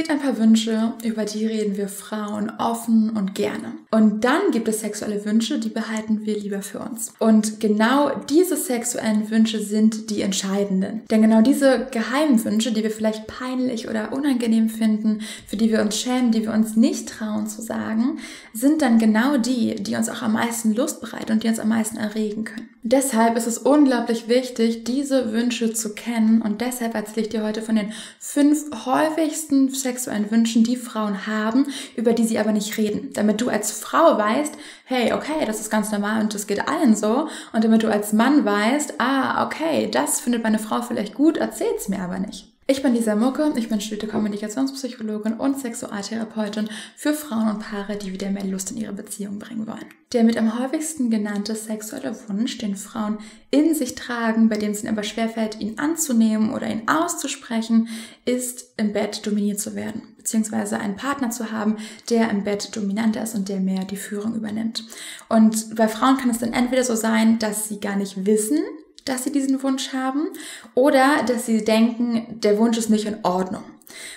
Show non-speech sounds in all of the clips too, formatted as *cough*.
gibt ein paar Wünsche, über die reden wir Frauen offen und gerne. Und dann gibt es sexuelle Wünsche, die behalten wir lieber für uns. Und genau diese sexuellen Wünsche sind die entscheidenden. Denn genau diese geheimen Wünsche, die wir vielleicht peinlich oder unangenehm finden, für die wir uns schämen, die wir uns nicht trauen zu sagen, sind dann genau die, die uns auch am meisten Lust bereiten und die uns am meisten erregen können. Deshalb ist es unglaublich wichtig, diese Wünsche zu kennen und deshalb erzähle ich dir heute von den fünf häufigsten sexuellen Wünschen, die Frauen haben, über die sie aber nicht reden. Damit du als Frau weißt, hey, okay, das ist ganz normal und das geht allen so. Und damit du als Mann weißt, ah, okay, das findet meine Frau vielleicht gut, erzähl's mir aber nicht. Ich bin Lisa Mucke, ich bin studierte Kommunikationspsychologin und Sexualtherapeutin für Frauen und Paare, die wieder mehr Lust in ihre Beziehung bringen wollen. Der mit am häufigsten genannte sexuelle Wunsch, den Frauen in sich tragen, bei dem es ihnen aber schwerfällt, ihn anzunehmen oder ihn auszusprechen, ist im Bett dominiert zu werden, beziehungsweise einen Partner zu haben, der im Bett dominanter ist und der mehr die Führung übernimmt. Und bei Frauen kann es dann entweder so sein, dass sie gar nicht wissen, dass sie diesen Wunsch haben oder dass sie denken, der Wunsch ist nicht in Ordnung.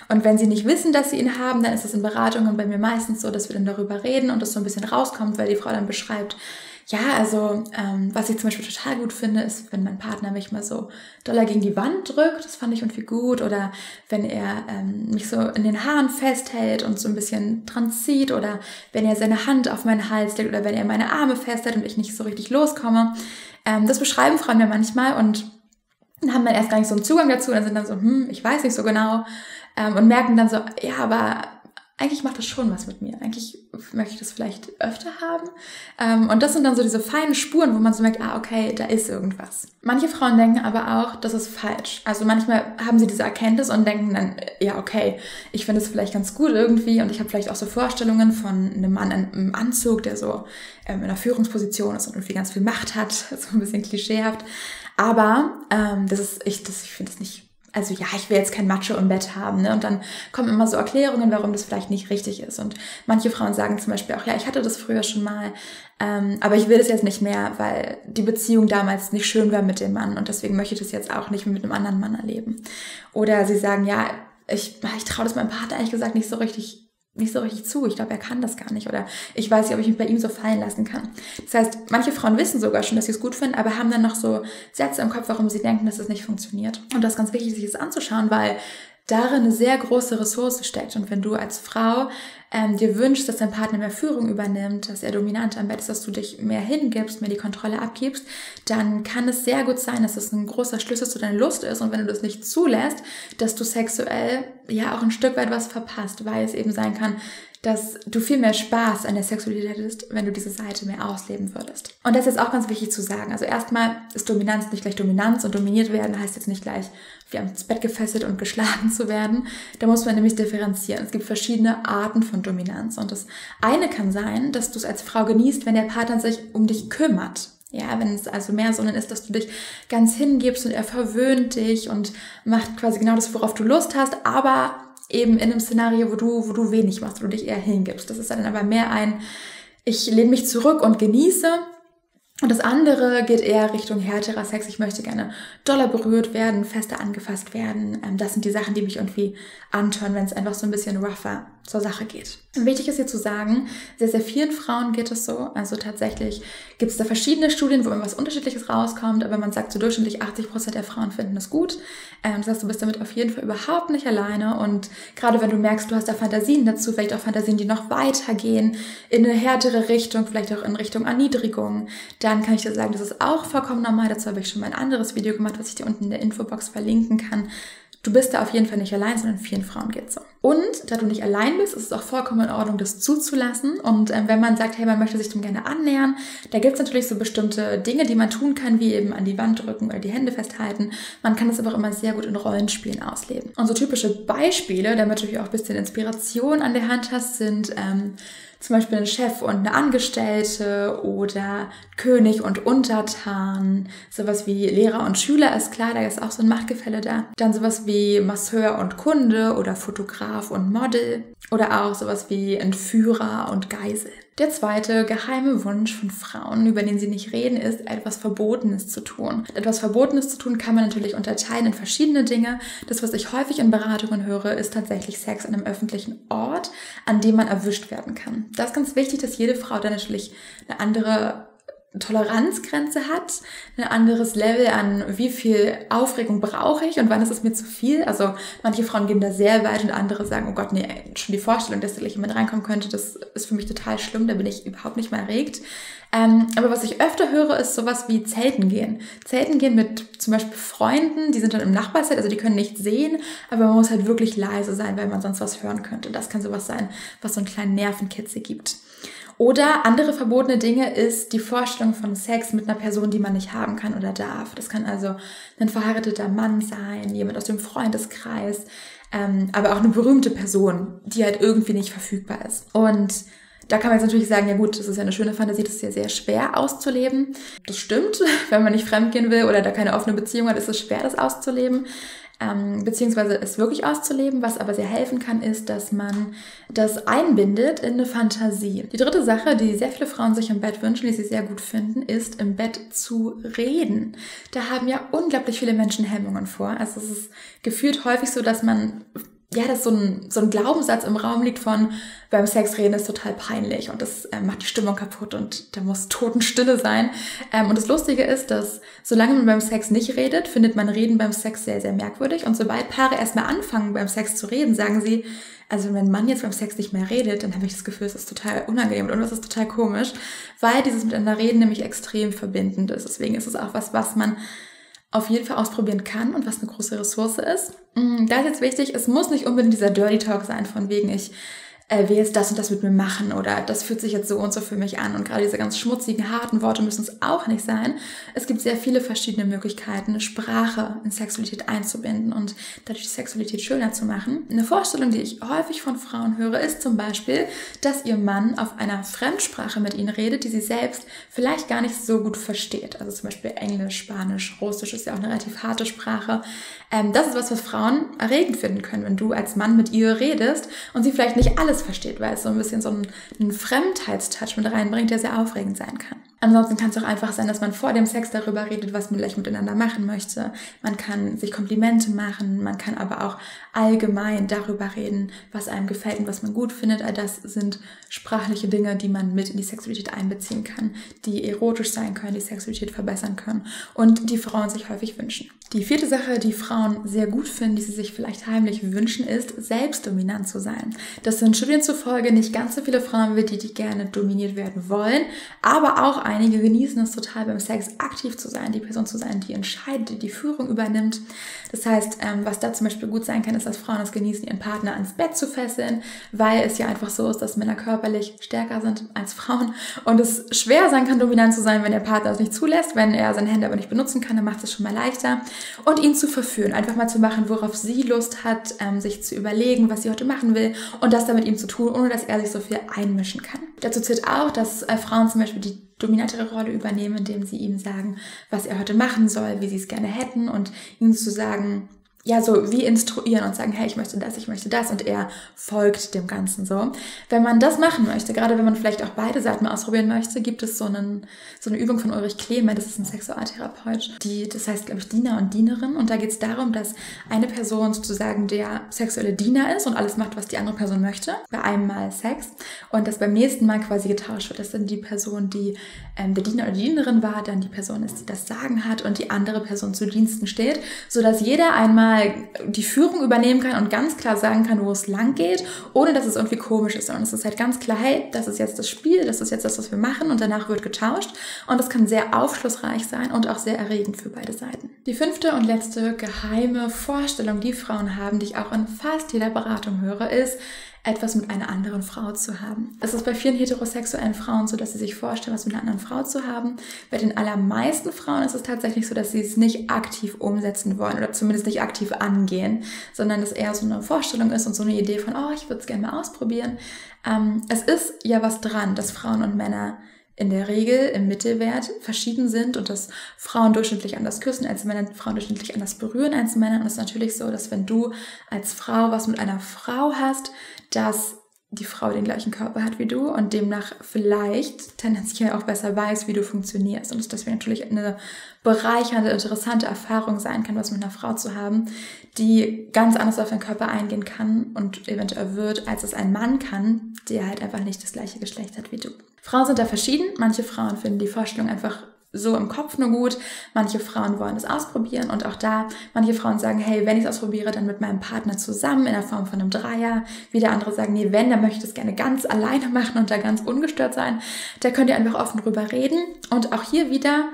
Und wenn sie nicht wissen, dass sie ihn haben, dann ist es in Beratungen bei mir meistens so, dass wir dann darüber reden und das so ein bisschen rauskommt, weil die Frau dann beschreibt, ja, also ähm, was ich zum Beispiel total gut finde, ist, wenn mein Partner mich mal so doller gegen die Wand drückt, das fand ich irgendwie gut, oder wenn er ähm, mich so in den Haaren festhält und so ein bisschen dran zieht, oder wenn er seine Hand auf meinen Hals legt, oder wenn er meine Arme festhält und ich nicht so richtig loskomme. Ähm, das beschreiben Frauen mir manchmal und haben dann erst gar nicht so einen Zugang dazu. Und sind dann so, hm, ich weiß nicht so genau. Ähm, und merken dann so, ja, aber eigentlich macht das schon was mit mir. Eigentlich möchte ich das vielleicht öfter haben. Ähm, und das sind dann so diese feinen Spuren, wo man so merkt, ah, okay, da ist irgendwas. Manche Frauen denken aber auch, das ist falsch. Also manchmal haben sie diese Erkenntnis und denken dann, ja, okay, ich finde es vielleicht ganz gut irgendwie und ich habe vielleicht auch so Vorstellungen von einem Mann im Anzug, der so ähm, in einer Führungsposition ist und irgendwie ganz viel Macht hat, *laughs* so ein bisschen klischeehaft. Aber ähm, das ist, ich, das, ich finde es nicht also ja, ich will jetzt kein Macho im Bett haben. Ne? Und dann kommen immer so Erklärungen, warum das vielleicht nicht richtig ist. Und manche Frauen sagen zum Beispiel auch, ja, ich hatte das früher schon mal, ähm, aber ich will das jetzt nicht mehr, weil die Beziehung damals nicht schön war mit dem Mann und deswegen möchte ich das jetzt auch nicht mehr mit einem anderen Mann erleben. Oder sie sagen, ja, ich, ich traue das meinem Partner ehrlich gesagt nicht so richtig nicht so richtig zu. Ich glaube, er kann das gar nicht oder ich weiß nicht, ob ich mich bei ihm so fallen lassen kann. Das heißt, manche Frauen wissen sogar schon, dass sie es gut finden, aber haben dann noch so Sätze im Kopf, warum sie denken, dass es nicht funktioniert. Und das ist ganz wichtig, sich das anzuschauen, weil darin eine sehr große Ressource steckt. Und wenn du als Frau ähm, dir wünschst, dass dein Partner mehr Führung übernimmt, dass er dominant am Bett ist, dass du dich mehr hingibst, mehr die Kontrolle abgibst, dann kann es sehr gut sein, dass es ein großer Schlüssel zu deiner Lust ist. Und wenn du das nicht zulässt, dass du sexuell ja auch ein Stück weit was verpasst, weil es eben sein kann, dass du viel mehr Spaß an der Sexualität hättest, wenn du diese Seite mehr ausleben würdest. Und das ist auch ganz wichtig zu sagen. Also erstmal ist Dominanz nicht gleich Dominanz und dominiert werden heißt jetzt nicht gleich wie ans Bett gefesselt und geschlagen zu werden. Da muss man nämlich differenzieren. Es gibt verschiedene Arten von Dominanz und das eine kann sein, dass du es als Frau genießt, wenn der Partner sich um dich kümmert. Ja, wenn es also mehr so ist, dass du dich ganz hingibst und er verwöhnt dich und macht quasi genau das, worauf du Lust hast, aber eben in einem Szenario, wo du, wo du wenig machst, wo du dich eher hingibst. Das ist dann aber mehr ein, ich lehne mich zurück und genieße. Und das andere geht eher Richtung härterer Sex. Ich möchte gerne doller berührt werden, fester angefasst werden. Ähm, das sind die Sachen, die mich irgendwie antören, wenn es einfach so ein bisschen rougher zur Sache geht. Wichtig ist hier zu sagen, sehr, sehr vielen Frauen geht es so. Also tatsächlich gibt es da verschiedene Studien, wo irgendwas Unterschiedliches rauskommt, aber man sagt so durchschnittlich 80 Prozent der Frauen finden es gut. Ähm, das heißt, du bist damit auf jeden Fall überhaupt nicht alleine und gerade wenn du merkst, du hast da Fantasien dazu, vielleicht auch Fantasien, die noch weitergehen, in eine härtere Richtung, vielleicht auch in Richtung Erniedrigung, dann kann ich dir sagen, das ist auch vollkommen normal. Dazu habe ich schon mal ein anderes Video gemacht, was ich dir unten in der Infobox verlinken kann. Du bist da auf jeden Fall nicht allein, sondern vielen Frauen geht's so. Und da du nicht allein bist, ist es auch vollkommen in Ordnung, das zuzulassen. Und äh, wenn man sagt, hey, man möchte sich dem gerne annähern, da gibt's natürlich so bestimmte Dinge, die man tun kann, wie eben an die Wand drücken oder die Hände festhalten. Man kann das aber auch immer sehr gut in Rollenspielen ausleben. Und so typische Beispiele, damit du auch ein bisschen Inspiration an der Hand hast, sind ähm, zum Beispiel ein Chef und eine Angestellte oder König und Untertan, sowas wie Lehrer und Schüler ist klar, da ist auch so ein Machtgefälle da. Dann sowas wie Masseur und Kunde oder Fotograf und Model oder auch sowas wie Entführer und Geisel. Der zweite geheime Wunsch von Frauen, über den sie nicht reden, ist, etwas Verbotenes zu tun. Etwas Verbotenes zu tun kann man natürlich unterteilen in verschiedene Dinge. Das, was ich häufig in Beratungen höre, ist tatsächlich Sex an einem öffentlichen Ort, an dem man erwischt werden kann. Das ist ganz wichtig, dass jede Frau da natürlich eine andere Toleranzgrenze hat, ein anderes Level an, wie viel Aufregung brauche ich und wann ist es mir zu viel. Also manche Frauen gehen da sehr weit und andere sagen, oh Gott, nee, schon die Vorstellung, dass da gleich jemand reinkommen könnte, das ist für mich total schlimm, da bin ich überhaupt nicht mehr erregt. Ähm, aber was ich öfter höre, ist sowas wie Zelten gehen. Zelten gehen mit zum Beispiel Freunden, die sind dann im Nachbarzelt, also die können nicht sehen, aber man muss halt wirklich leise sein, weil man sonst was hören könnte. Das kann sowas sein, was so einen kleinen Nervenkitzel gibt. Oder andere verbotene Dinge ist die Vorstellung von Sex mit einer Person, die man nicht haben kann oder darf. Das kann also ein verheirateter Mann sein, jemand aus dem Freundeskreis, ähm, aber auch eine berühmte Person, die halt irgendwie nicht verfügbar ist. Und da kann man jetzt natürlich sagen, ja gut, das ist ja eine schöne Fantasie, das ist ja sehr schwer auszuleben. Das stimmt, *laughs* wenn man nicht fremdgehen will oder da keine offene Beziehung hat, ist es schwer, das auszuleben ähm, beziehungsweise es wirklich auszuleben. Was aber sehr helfen kann, ist, dass man das einbindet in eine Fantasie. Die dritte Sache, die sehr viele Frauen sich im Bett wünschen, die sie sehr gut finden, ist im Bett zu reden. Da haben ja unglaublich viele Menschen Hemmungen vor. Also es ist gefühlt häufig so, dass man ja, dass so ein, so ein Glaubenssatz im Raum liegt von, beim Sex reden ist total peinlich und das äh, macht die Stimmung kaputt und da muss Totenstille sein. Ähm, und das Lustige ist, dass solange man beim Sex nicht redet, findet man Reden beim Sex sehr, sehr merkwürdig. Und sobald Paare erstmal anfangen, beim Sex zu reden, sagen sie, also wenn ein Mann jetzt beim Sex nicht mehr redet, dann habe ich das Gefühl, es ist total unangenehm und das ist total komisch, weil dieses Miteinander reden nämlich extrem verbindend ist. Deswegen ist es auch was, was man auf jeden Fall ausprobieren kann und was eine große Ressource ist. Mm, da ist jetzt wichtig, es muss nicht unbedingt dieser Dirty Talk sein, von wegen ich äh, jetzt das und das mit mir machen oder das fühlt sich jetzt so und so für mich an. Und gerade diese ganz schmutzigen, harten Worte müssen es auch nicht sein. Es gibt sehr viele verschiedene Möglichkeiten, Sprache in Sexualität einzubinden und dadurch Sexualität schöner zu machen. Eine Vorstellung, die ich häufig von Frauen höre, ist zum Beispiel, dass ihr Mann auf einer Fremdsprache mit ihnen redet, die sie selbst vielleicht gar nicht so gut versteht. Also zum Beispiel Englisch, Spanisch, Russisch ist ja auch eine relativ harte Sprache. Ähm, das ist was, was Frauen erregend finden können, wenn du als Mann mit ihr redest und sie vielleicht nicht alles versteht, weil es so ein bisschen so einen, einen Fremdheitstouch mit reinbringt, der sehr aufregend sein kann. Ansonsten kann es auch einfach sein, dass man vor dem Sex darüber redet, was man gleich miteinander machen möchte. Man kann sich Komplimente machen, man kann aber auch allgemein darüber reden, was einem gefällt und was man gut findet. All das sind sprachliche Dinge, die man mit in die Sexualität einbeziehen kann, die erotisch sein können, die Sexualität verbessern können und die Frauen sich häufig wünschen. Die vierte Sache, die Frauen sehr gut finden, die sie sich vielleicht heimlich wünschen, ist, selbst dominant zu sein. Das sind Studien zufolge nicht ganz so viele Frauen, die, die gerne dominiert werden wollen, aber auch einige genießen es total beim Sex aktiv zu sein, die Person zu sein, die entscheidet, die die Führung übernimmt. Das heißt, ähm, was da zum Beispiel gut sein kann, ist, dass Frauen es genießen, ihren Partner ans Bett zu fesseln, weil es ja einfach so ist, dass Männer körperlich stärker sind als Frauen und es schwer sein kann, dominant zu sein, wenn der Partner es nicht zulässt, wenn er seine Hände aber nicht benutzen kann, dann macht es schon mal leichter und ihn zu verführen, einfach mal zu machen, worauf sie Lust hat, ähm, sich zu überlegen, was sie heute machen will und das dann mit ihm zu tun, ohne dass er sich so viel einmischen kann. Dazu zählt auch, dass äh, Frauen zum Beispiel die dominantere Rolle übernehmen, indem sie ihm sagen, was er heute machen soll, wie sie es gerne hätten und ihm zu sagen, ja, so wie instruieren und sagen, hey, ich möchte das, ich möchte das und er folgt dem Ganzen so. Wenn man das machen möchte, gerade wenn man vielleicht auch beide Seiten ausprobieren möchte, gibt es so, einen, so eine Übung von Ulrich Klemer, das ist ein Sexualtherapeut, die, das heißt, glaube ich, Diener und Dienerin und da geht es darum, dass eine Person sozusagen der sexuelle Diener ist und alles macht, was die andere Person möchte, bei einem Mal Sex und das beim nächsten Mal quasi getauscht wird. Das sind die Person, die ähm, der Diener oder die Dienerin war, dann die Person ist, die das Sagen hat und die andere Person zu Diensten steht, sodass jeder einmal mal die Führung übernehmen kann und ganz klar sagen kann, wo es lang geht, ohne dass es irgendwie komisch ist. Und es ist halt ganz klar, hey, das ist jetzt das Spiel, das ist jetzt das, was wir machen und danach wird getauscht. Und das kann sehr aufschlussreich sein und auch sehr erregend für beide Seiten. Die fünfte und letzte geheime Vorstellung, die Frauen haben, die ich auch in fast jeder Beratung höre, ist, etwas mit einer anderen Frau zu haben. Es ist bei vielen heterosexuellen Frauen so, dass sie sich vorstellen, was mit einer anderen Frau zu haben. Bei den allermeisten Frauen ist es tatsächlich so, dass sie es nicht aktiv umsetzen wollen oder zumindest nicht aktiv angehen, sondern es eher so eine Vorstellung ist und so eine Idee von, oh, ich würde es gerne mal ausprobieren. Ähm, es ist ja was dran, dass Frauen und Männer in der Regel im Mittelwert verschieden sind und dass Frauen durchschnittlich anders küssen als Männer, Frauen durchschnittlich anders berühren als Männer. Und es ist natürlich so, dass wenn du als Frau was mit einer Frau hast, dass die Frau den gleichen Körper hat wie du und demnach vielleicht tendenziell auch besser weiß, wie du funktionierst. Und es deswegen natürlich eine bereichernde, interessante Erfahrung sein kann, was mit einer Frau zu haben, die ganz anders auf den Körper eingehen kann und eventuell wird, als es ein Mann kann, der halt einfach nicht das gleiche Geschlecht hat wie du. Frauen sind da verschieden. Manche Frauen finden die Vorstellung einfach so im Kopf nur gut. Manche Frauen wollen es ausprobieren und auch da, manche Frauen sagen, hey, wenn ich es ausprobiere, dann mit meinem Partner zusammen in der Form von einem Dreier. Wieder andere sagen, nee, wenn, dann möchte ich das gerne ganz alleine *laughs* machen und da ganz ungestört sein. Da könnt ihr einfach offen drüber reden. Und auch hier wieder,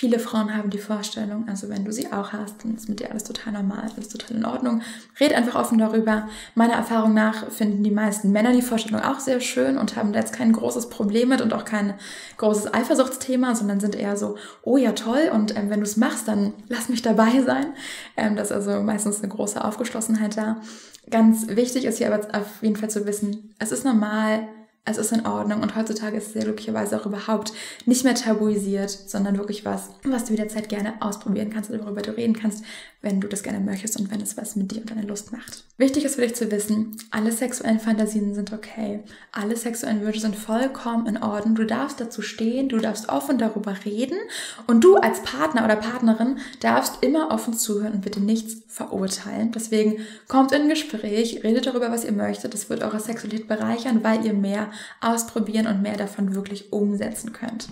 Viele Frauen haben die Vorstellung, also wenn du sie auch hast, dann ist mit dir alles total normal, alles total in Ordnung. Red einfach offen darüber. Meiner Erfahrung nach finden die meisten Männer die Vorstellung auch sehr schön und haben da jetzt kein großes Problem mit und auch kein großes Eifersuchtsthema, sondern sind eher so, oh ja, toll und ähm, wenn du es machst, dann lass mich dabei sein. Ähm, das ist also meistens eine große Aufgeschlossenheit da. Ganz wichtig ist hier aber auf jeden Fall zu wissen, es ist normal, es ist in Ordnung und heutzutage ist es ja glücklicherweise auch überhaupt nicht mehr tabuisiert, sondern wirklich was, was du jederzeit gerne ausprobieren kannst oder worüber du reden kannst, wenn du das gerne möchtest und wenn es was mit dir und deiner Lust macht. Wichtig ist für dich zu wissen, alle sexuellen Fantasien sind okay. Alle sexuellen Wünsche sind vollkommen in Ordnung. Du darfst dazu stehen, du darfst offen darüber reden und du als Partner oder Partnerin darfst immer offen zuhören und bitte nichts verurteilen. Deswegen kommt in ein Gespräch, redet darüber, was ihr möchtet. Das wird eure Sexualität bereichern, weil ihr mehr ausprobieren und mehr davon wirklich umsetzen könnt.